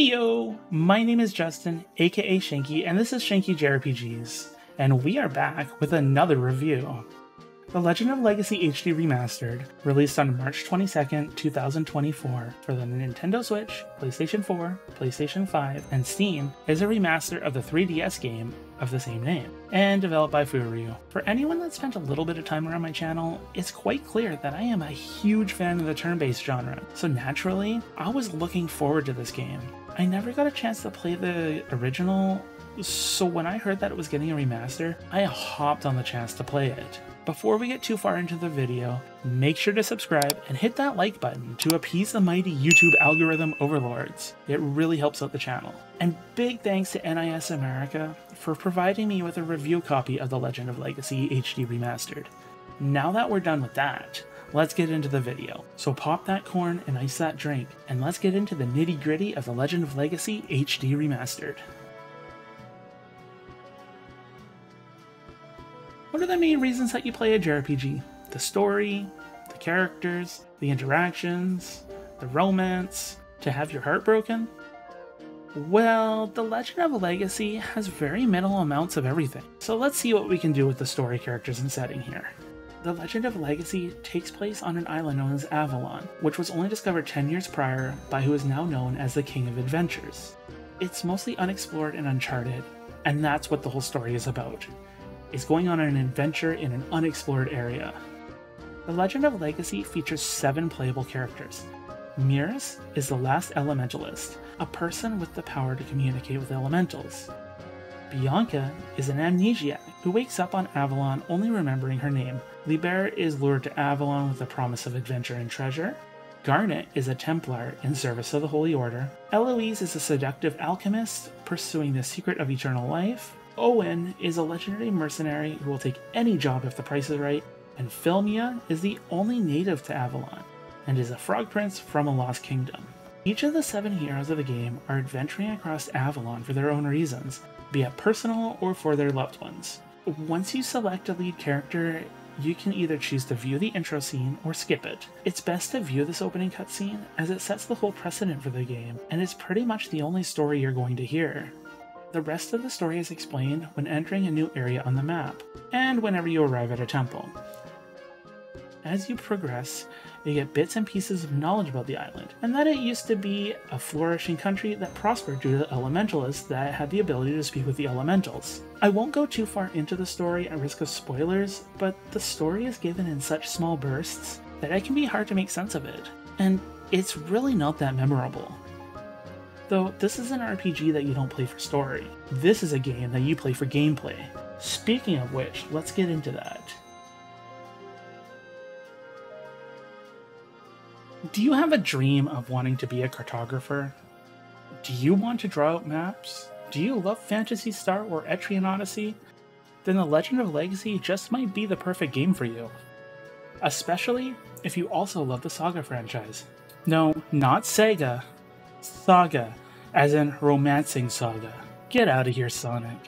Hey yo, my name is Justin, aka Shinky, and this is Shinky JRPGs, and we are back with another review. The Legend of Legacy HD Remastered, released on March 22nd, 2024 for the Nintendo Switch, PlayStation 4, PlayStation 5, and Steam, is a remaster of the 3DS game of the same name, and developed by Furyu. For anyone that spent a little bit of time around my channel, it's quite clear that I am a huge fan of the turn-based genre, so naturally, I was looking forward to this game. I never got a chance to play the original, so when I heard that it was getting a remaster, I hopped on the chance to play it. Before we get too far into the video, make sure to subscribe and hit that like button to appease the mighty YouTube algorithm overlords. It really helps out the channel. And big thanks to NIS America for providing me with a review copy of The Legend of Legacy HD Remastered. Now that we're done with that, let's get into the video. So pop that corn and ice that drink, and let's get into the nitty gritty of The Legend of Legacy HD Remastered. What are the main reasons that you play a JRPG? The story, the characters, the interactions, the romance, to have your heart broken? Well, The Legend of a Legacy has very minimal amounts of everything, so let's see what we can do with the story, characters, and setting here. The Legend of Legacy takes place on an island known as Avalon, which was only discovered 10 years prior by who is now known as the King of Adventures. It's mostly unexplored and uncharted, and that's what the whole story is about is going on an adventure in an unexplored area. The Legend of Legacy features seven playable characters. Meurs is the last elementalist, a person with the power to communicate with elementals. Bianca is an amnesiac who wakes up on Avalon only remembering her name. Liber is lured to Avalon with the promise of adventure and treasure. Garnet is a Templar in service of the Holy Order. Eloise is a seductive alchemist pursuing the secret of eternal life. Owen is a legendary mercenary who will take any job if the price is right, and Filmia is the only native to Avalon, and is a frog prince from a lost kingdom. Each of the seven heroes of the game are adventuring across Avalon for their own reasons, be it personal or for their loved ones. Once you select a lead character, you can either choose to view the intro scene or skip it. It's best to view this opening cutscene as it sets the whole precedent for the game, and is pretty much the only story you're going to hear. The rest of the story is explained when entering a new area on the map, and whenever you arrive at a temple. As you progress, you get bits and pieces of knowledge about the island, and that it used to be a flourishing country that prospered due to elementalists that had the ability to speak with the elementals. I won't go too far into the story at risk of spoilers, but the story is given in such small bursts that it can be hard to make sense of it, and it's really not that memorable. Though this is an RPG that you don't play for story. This is a game that you play for gameplay. Speaking of which, let's get into that. Do you have a dream of wanting to be a cartographer? Do you want to draw out maps? Do you love Phantasy Star or Etrian Odyssey? Then The Legend of Legacy just might be the perfect game for you. Especially if you also love the Saga franchise. No, not Sega. Saga, as in romancing saga. Get out of here, Sonic.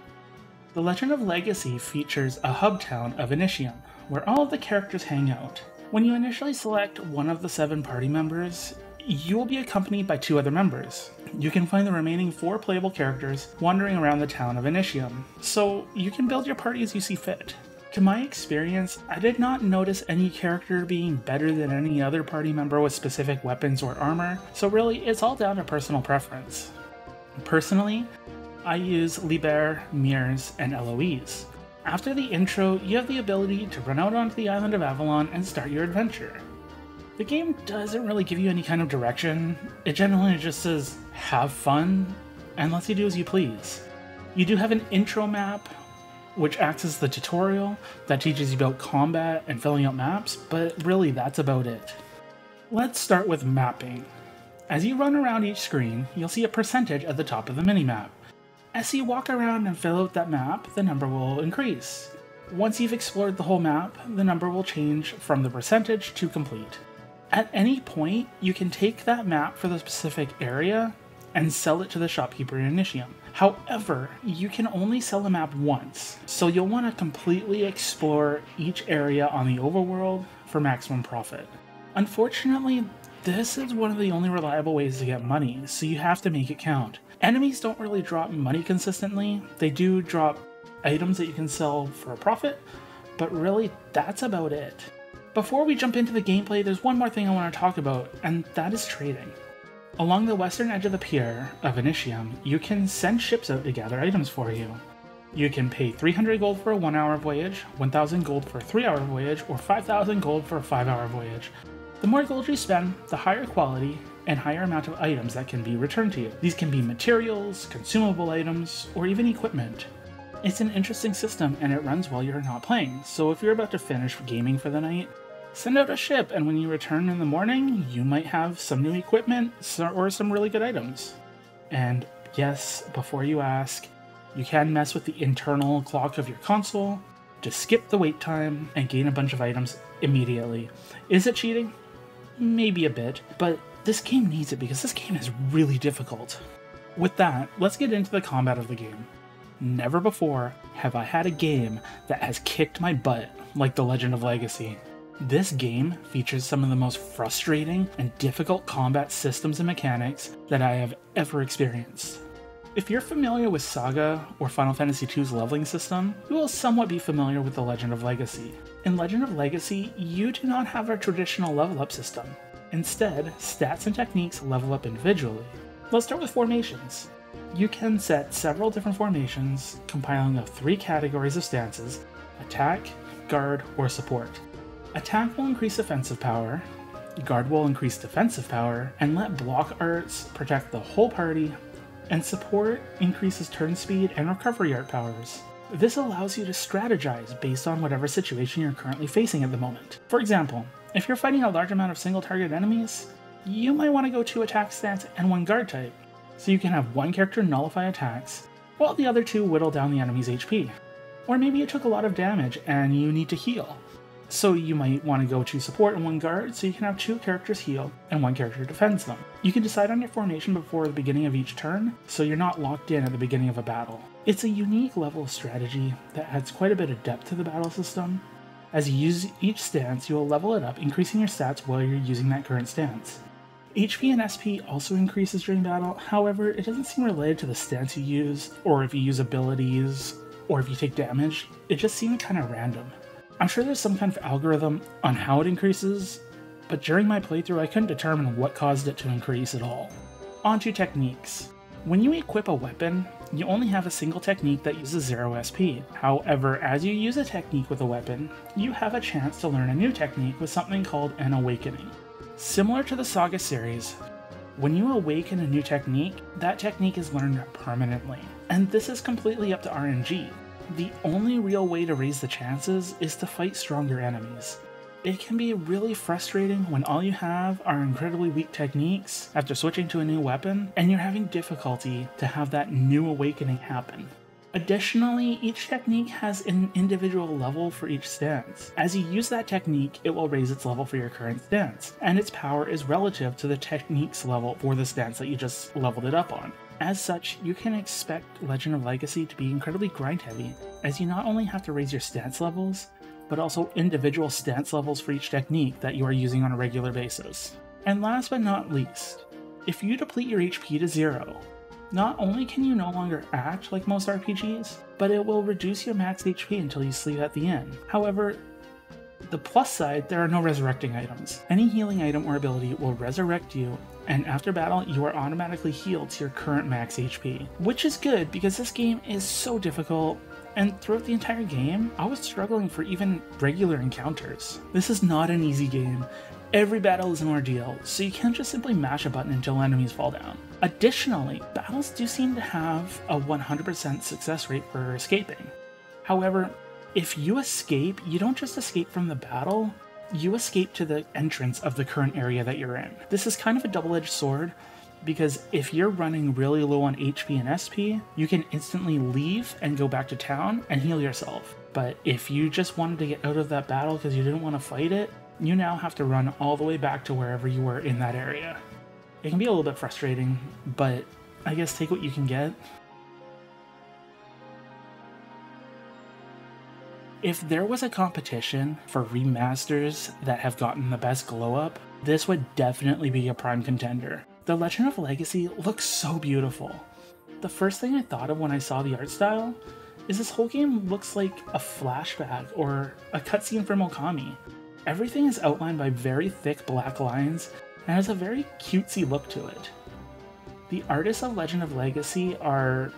The Legend of Legacy features a hub town of Initium, where all of the characters hang out. When you initially select one of the seven party members, you will be accompanied by two other members. You can find the remaining four playable characters wandering around the town of Initium, so you can build your party as you see fit. To my experience, I did not notice any character being better than any other party member with specific weapons or armor, so really it's all down to personal preference. Personally, I use Liber, Meurs, and Eloise. After the intro, you have the ability to run out onto the island of Avalon and start your adventure. The game doesn't really give you any kind of direction, it generally just says, have fun, and lets you do as you please. You do have an intro map which acts as the tutorial that teaches you about combat and filling out maps, but really that's about it. Let's start with mapping. As you run around each screen, you'll see a percentage at the top of the minimap. As you walk around and fill out that map, the number will increase. Once you've explored the whole map, the number will change from the percentage to complete. At any point, you can take that map for the specific area and sell it to the shopkeeper in Initium. However, you can only sell the map once, so you'll want to completely explore each area on the overworld for maximum profit. Unfortunately, this is one of the only reliable ways to get money, so you have to make it count. Enemies don't really drop money consistently, they do drop items that you can sell for a profit, but really that's about it. Before we jump into the gameplay, there's one more thing I want to talk about, and that is trading. Along the western edge of the pier of Initium, you can send ships out to gather items for you. You can pay 300 gold for a 1 hour voyage, 1000 gold for a 3 hour voyage, or 5000 gold for a 5 hour voyage. The more gold you spend, the higher quality and higher amount of items that can be returned to you. These can be materials, consumable items, or even equipment. It's an interesting system and it runs while you're not playing, so if you're about to finish gaming for the night, send out a ship and when you return in the morning, you might have some new equipment or some really good items. And yes, before you ask, you can mess with the internal clock of your console to skip the wait time and gain a bunch of items immediately. Is it cheating? Maybe a bit, but this game needs it because this game is really difficult. With that, let's get into the combat of the game. Never before have I had a game that has kicked my butt like The Legend of Legacy. This game features some of the most frustrating and difficult combat systems and mechanics that I have ever experienced. If you're familiar with Saga or Final Fantasy II's leveling system, you will somewhat be familiar with The Legend of Legacy. In Legend of Legacy, you do not have a traditional level up system. Instead, stats and techniques level up individually. Let's start with formations. You can set several different formations, compiling of three categories of stances attack, guard, or support. Attack will increase offensive power, guard will increase defensive power, and let block arts protect the whole party and support increases turn speed and recovery art powers. This allows you to strategize based on whatever situation you're currently facing at the moment. For example, if you're fighting a large amount of single target enemies, you might want to go two attack stance and one guard type, so you can have one character nullify attacks, while the other two whittle down the enemy's HP. Or maybe it took a lot of damage and you need to heal, so you might want two go to support and one guard so you can have two characters heal and one character defends them. You can decide on your formation before the beginning of each turn, so you're not locked in at the beginning of a battle. It's a unique level of strategy that adds quite a bit of depth to the battle system. As you use each stance, you will level it up, increasing your stats while you're using that current stance. HP and SP also increases during battle, however, it doesn't seem related to the stance you use, or if you use abilities, or if you take damage. It just seemed kind of random. I'm sure there's some kind of algorithm on how it increases, but during my playthrough I couldn't determine what caused it to increase at all. On to techniques. When you equip a weapon, you only have a single technique that uses 0 SP. However, as you use a technique with a weapon, you have a chance to learn a new technique with something called an awakening. Similar to the Saga series, when you awaken a new technique, that technique is learned permanently. And this is completely up to RNG. The only real way to raise the chances is to fight stronger enemies. It can be really frustrating when all you have are incredibly weak techniques after switching to a new weapon, and you're having difficulty to have that new awakening happen. Additionally, each technique has an individual level for each stance. As you use that technique, it will raise its level for your current stance, and its power is relative to the technique's level for the stance that you just leveled it up on. As such, you can expect Legend of Legacy to be incredibly grind heavy, as you not only have to raise your stance levels, but also individual stance levels for each technique that you are using on a regular basis. And last but not least, if you deplete your HP to zero, not only can you no longer act like most RPGs, but it will reduce your max HP until you sleep at the end. However, the plus side, there are no resurrecting items. Any healing item or ability will resurrect you, and after battle, you are automatically healed to your current max HP. Which is good because this game is so difficult, and throughout the entire game, I was struggling for even regular encounters. This is not an easy game. Every battle is an ordeal, so you can't just simply mash a button until enemies fall down. Additionally, battles do seem to have a 100% success rate for escaping. However, if you escape, you don't just escape from the battle, you escape to the entrance of the current area that you're in. This is kind of a double edged sword because if you're running really low on HP and SP, you can instantly leave and go back to town and heal yourself. But if you just wanted to get out of that battle because you didn't want to fight it, you now have to run all the way back to wherever you were in that area. It can be a little bit frustrating, but I guess take what you can get. If there was a competition for remasters that have gotten the best glow up, this would definitely be a prime contender. The Legend of Legacy looks so beautiful. The first thing I thought of when I saw the art style is this whole game looks like a flashback or a cutscene from Okami. Everything is outlined by very thick black lines and has a very cutesy look to it. The artists of Legend of Legacy are,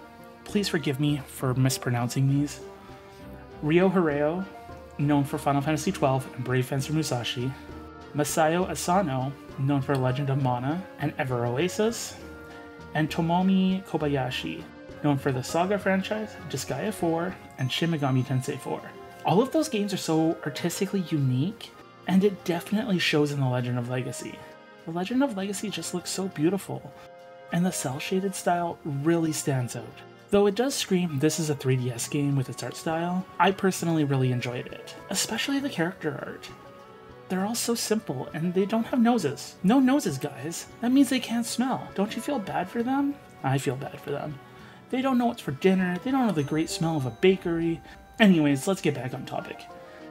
please forgive me for mispronouncing these, Ryo Hirao, known for Final Fantasy XII and Brave Fencer Musashi, Masayo Asano, known for Legend of Mana and Ever Oasis, and Tomomi Kobayashi, known for the Saga franchise, Disgaea 4, and Shin Megami Tensei 4. All of those games are so artistically unique, and it definitely shows in The Legend of Legacy. The Legend of Legacy just looks so beautiful, and the cel shaded style really stands out. Though it does scream this is a 3DS game with its art style, I personally really enjoyed it, especially the character art. They're all so simple and they don't have noses. No noses, guys. That means they can't smell. Don't you feel bad for them? I feel bad for them. They don't know what's for dinner, they don't know the great smell of a bakery. Anyways, let's get back on topic.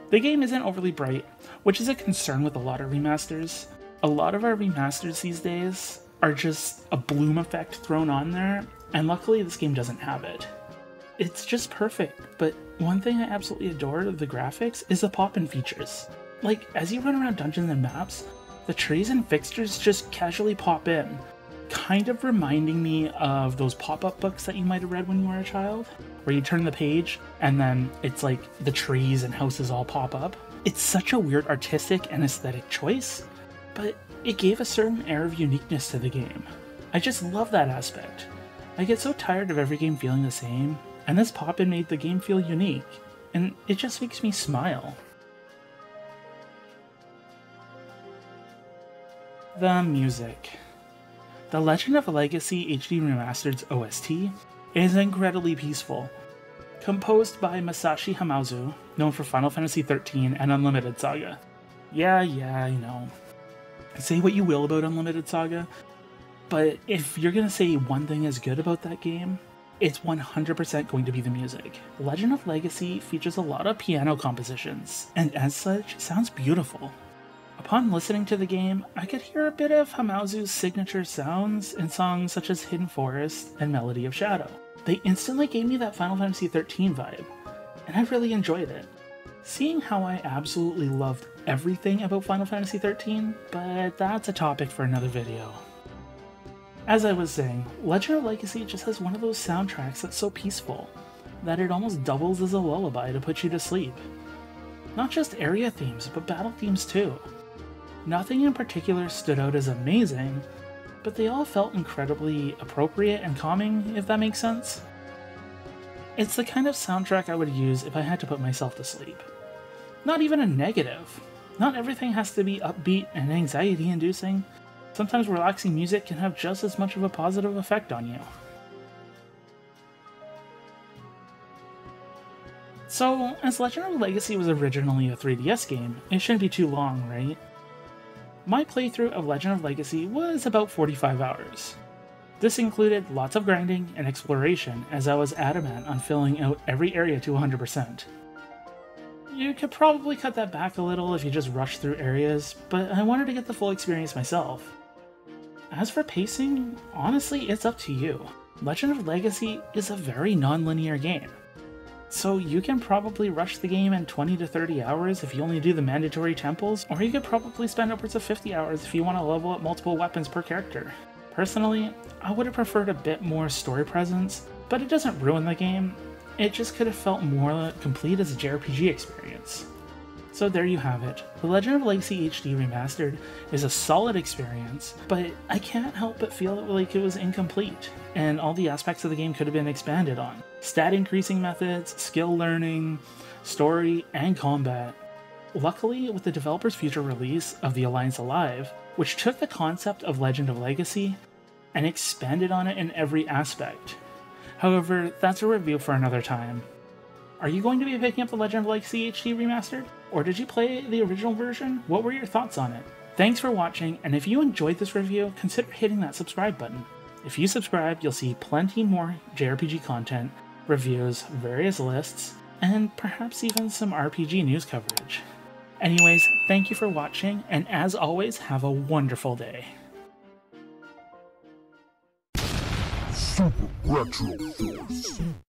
The game isn't overly bright, which is a concern with a lot of remasters. A lot of our remasters these days are just a bloom effect thrown on there, and luckily this game doesn't have it. It's just perfect, but one thing I absolutely adore of the graphics is the pop-in features. Like, as you run around dungeons and maps, the trees and fixtures just casually pop in, kind of reminding me of those pop-up books that you might have read when you were a child, where you turn the page and then it's like the trees and houses all pop up. It's such a weird artistic and aesthetic choice, but it gave a certain air of uniqueness to the game. I just love that aspect. I get so tired of every game feeling the same, and this pop-in made the game feel unique, and it just makes me smile. The music. The Legend of Legacy HD Remastered's OST is incredibly peaceful. Composed by Masashi Hamauzu, known for Final Fantasy XIII and Unlimited Saga. Yeah, yeah, I know. Say what you will about Unlimited Saga, but if you're gonna say one thing is good about that game, it's 100% going to be the music. Legend of Legacy features a lot of piano compositions, and as such, sounds beautiful. Upon listening to the game, I could hear a bit of Hamauzu's signature sounds in songs such as Hidden Forest and Melody of Shadow. They instantly gave me that Final Fantasy XIII vibe, and I really enjoyed it. Seeing how I absolutely loved everything about Final Fantasy XIII, but that's a topic for another video. As I was saying, Legend of Legacy just has one of those soundtracks that's so peaceful that it almost doubles as a lullaby to put you to sleep. Not just area themes, but battle themes too. Nothing in particular stood out as amazing, but they all felt incredibly appropriate and calming, if that makes sense. It's the kind of soundtrack I would use if I had to put myself to sleep. Not even a negative. Not everything has to be upbeat and anxiety inducing. Sometimes relaxing music can have just as much of a positive effect on you. So, as Legend of Legacy was originally a 3DS game, it shouldn't be too long, right? My playthrough of Legend of Legacy was about 45 hours. This included lots of grinding and exploration as I was adamant on filling out every area to 100%. You could probably cut that back a little if you just rush through areas, but I wanted to get the full experience myself. As for pacing, honestly, it's up to you. Legend of Legacy is a very non-linear game. So you can probably rush the game in 20 to 30 hours if you only do the mandatory temples, or you could probably spend upwards of 50 hours if you want to level up multiple weapons per character. Personally, I would have preferred a bit more story presence, but it doesn't ruin the game, it just could have felt more complete as a JRPG experience. So there you have it. The Legend of Legacy HD Remastered is a solid experience, but I can't help but feel like it was incomplete, and all the aspects of the game could have been expanded on. Stat increasing methods, skill learning, story, and combat. Luckily, with the developer's future release of The Alliance Alive, which took the concept of Legend of Legacy and expanded on it in every aspect. However, that's a review for another time. Are you going to be picking up the Legend of Legacy HD Remastered? Or did you play the original version? What were your thoughts on it? Thanks for watching, and if you enjoyed this review, consider hitting that subscribe button. If you subscribe, you'll see plenty more JRPG content, reviews, various lists, and perhaps even some RPG news coverage. Anyways, thank you for watching, and as always, have a wonderful day. Super Retro Force.